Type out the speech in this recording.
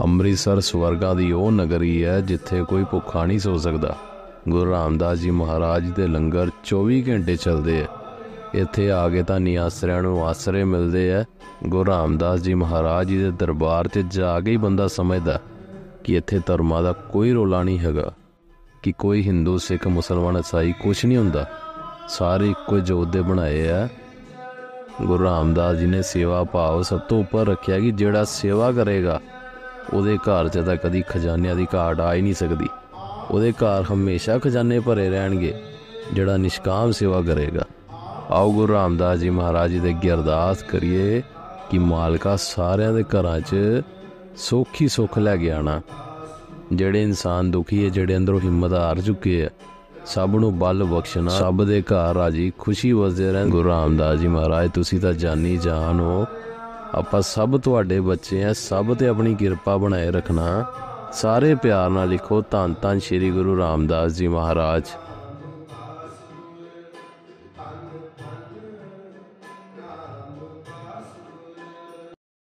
ਅੰਮ੍ਰਿਤਸਰ ਸਵਰਗਾਂ ਦੀ ਉਹ ਨਗਰੀ ਹੈ ਜਿੱਥੇ ਕੋਈ ਭੁੱਖਾ ਨਹੀਂ ਸੋ ਸਕਦਾ। ਗੁਰੂ ਰਾਮਦਾਸ ਜੀ ਮਹਾਰਾਜ ਦੇ ਲੰਗਰ 24 ਘੰਟੇ ਚੱਲਦੇ ਆ। ਇੱਥੇ ਆ ਕੇ ਤਾਂ ਨਿਆਸਰਿਆਂ ਨੂੰ ਆਸਰੇ ਮਿਲਦੇ ਆ। ਗੁਰੂ ਰਾਮਦਾਸ ਜੀ ਮਹਾਰਾਜ ਜੀ ਦੇ ਦਰਬਾਰ 'ਚ ਜਾ ਕੇ ਹੀ ਬੰਦਾ ਸਮਝਦਾ ਕਿ ਇੱਥੇ ਧਰਮਾਂ ਦਾ ਕੋਈ ਰੋਲਾ ਨਹੀਂ ਹੈਗਾ, ਕਿ ਕੋਈ ਹਿੰਦੂ, ਸਿੱਖ, ਮੁਸਲਮਾਨ, ਈਸਾਈ ਕੁਝ ਨਹੀਂ ਹੁੰਦਾ। ਸਾਰੇ ਇੱਕੋ ਜੋਤ ਦੇ ਬਣਾਏ ਆ। ਗੁਰੂ ਰਾਮਦਾਸ ਜੀ ਨੇ ਸੇਵਾ ਭਾਵ ਸਭ ਤੋਂ ਉੱਪਰ ਰੱਖਿਆ ਕਿ ਜਿਹੜਾ ਸੇਵਾ ਕਰੇਗਾ ਉਹਦੇ ਘਰ 'ਚ ਤਾਂ ਕਦੀ ਖਜ਼ਾਨਿਆਂ ਦੀ ਘਾਟ ਆ ਹੀ ਨਹੀਂ ਸਕਦੀ। ਉਹਦੇ ਘਰ ਹਮੇਸ਼ਾ ਖਜ਼ਾਨੇ ਭਰੇ ਰਹਿਣਗੇ, ਜਿਹੜਾ ਨਿਸ਼ਕਾਮ ਸੇਵਾ ਕਰੇਗਾ। ਆਓ ਗੁਰੂ ਰਾਮਦਾਸ ਜੀ ਮਹਾਰਾਜ ਜੀ ਦੇ ਅੱਗੇ ਅਰਦਾਸ ਕਰੀਏ ਕਿ ਮਾਲਕਾ ਸਾਰਿਆਂ ਦੇ ਘਰਾਂ 'ਚ ਸੋਖੀ ਸੁੱਖ ਲੈ ਕੇ ਆਣਾ। ਜਿਹੜੇ ਇਨਸਾਨ ਦੁਖੀ ਹੈ, ਜਿਹੜੇ ਅੰਦਰੋਂ ਹਿੰਮਤ ਹਾਰ ਚੁੱਕੇ ਆ ਸਭ ਨੂੰ ਬਲ ਬਖਸ਼ਣਾ। ਸਭ ਦੇ ਘਰ ਰਾਜੀ ਖੁਸ਼ੀ ਵਸਦੇ ਰਹਿਣ। ਗੁਰੂ ਰਾਮਦਾਸ ਜੀ ਮਹਾਰਾਜ, ਤੁਸੀਂ ਤਾਂ ਜਾਨੀ ਜਾਨ ਹੋ। ਆਪਾਂ ਸਭ ਤੁਹਾਡੇ ਬੱਚੇ ਆ, ਸਭ ਤੇ ਆਪਣੀ ਕਿਰਪਾ ਬਣਾਏ ਰੱਖਣਾ। ਸਾਰੇ ਪਿਆਰ ਨਾਲ ਲਿਖੋ ਧੰਨ ਧੰਨ ਸ੍ਰੀ ਗੁਰੂ ਰਾਮਦਾਸ ਜੀ ਮਹਾਰਾਜ।